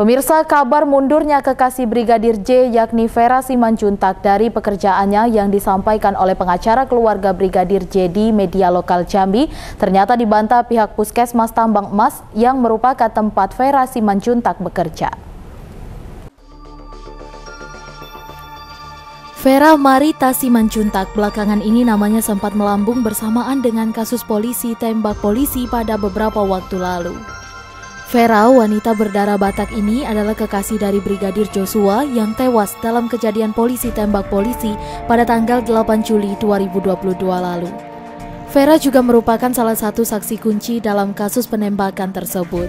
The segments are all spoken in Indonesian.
Pemirsa kabar mundurnya kekasih Brigadir J yakni Vera Simanjuntak dari pekerjaannya yang disampaikan oleh pengacara keluarga Brigadir J di media lokal Jambi ternyata dibantah pihak Puskesmas Tambang Emas yang merupakan tempat Vera Simanjuntak bekerja. Vera Marita Simanjuntak belakangan ini namanya sempat melambung bersamaan dengan kasus polisi tembak polisi pada beberapa waktu lalu. Vera, wanita berdarah Batak ini adalah kekasih dari Brigadir Joshua yang tewas dalam kejadian polisi tembak polisi pada tanggal 8 Juli 2022 lalu. Vera juga merupakan salah satu saksi kunci dalam kasus penembakan tersebut.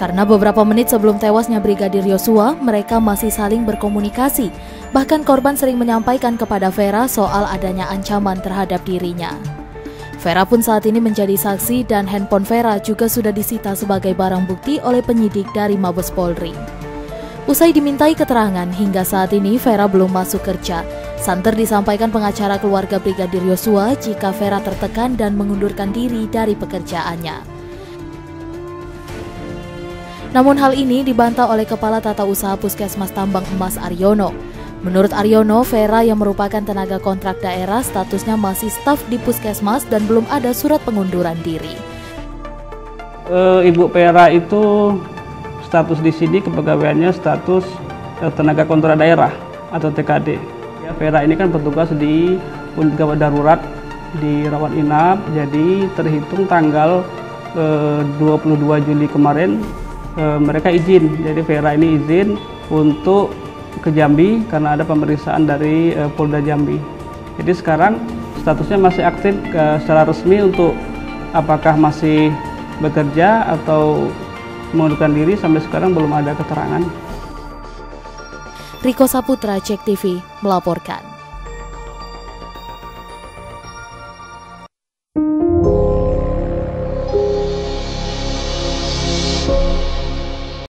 Karena beberapa menit sebelum tewasnya Brigadir Yosua, mereka masih saling berkomunikasi. Bahkan korban sering menyampaikan kepada Vera soal adanya ancaman terhadap dirinya. Vera pun saat ini menjadi saksi dan handphone Vera juga sudah disita sebagai barang bukti oleh penyidik dari Mabes Polri. Usai dimintai keterangan, hingga saat ini Vera belum masuk kerja. Santer disampaikan pengacara keluarga Brigadir Yosua jika Vera tertekan dan mengundurkan diri dari pekerjaannya. Namun hal ini dibantah oleh Kepala Tata Usaha Puskesmas Tambang Emas Aryono. Menurut Aryono, Vera yang merupakan tenaga kontrak daerah statusnya masih staf di puskesmas dan belum ada surat pengunduran diri. E, Ibu Vera itu status di sini kepegawaiannya status e, tenaga kontrak daerah atau TKD. Ya, Vera ini kan petugas di unit gawat darurat di rawat inap, jadi terhitung tanggal e, 22 Juli kemarin mereka izin. Jadi Vera ini izin untuk ke Jambi karena ada pemeriksaan dari uh, Polda Jambi. Jadi sekarang statusnya masih aktif uh, secara resmi untuk apakah masih bekerja atau mengundurkan diri sampai sekarang belum ada keterangan. Riko Saputra, Cek TV, melaporkan.